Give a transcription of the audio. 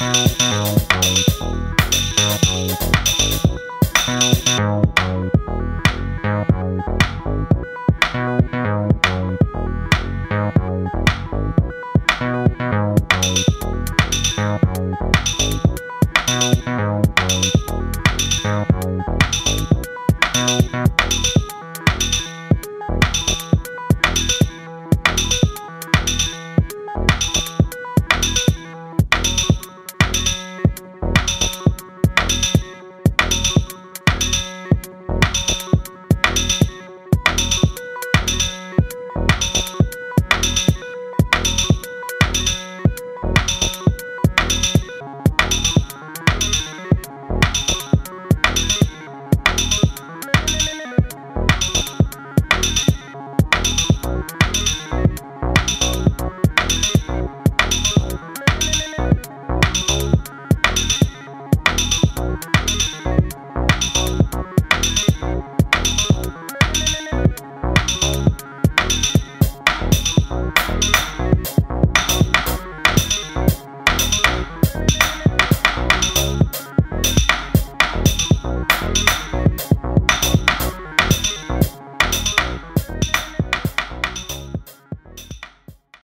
Thank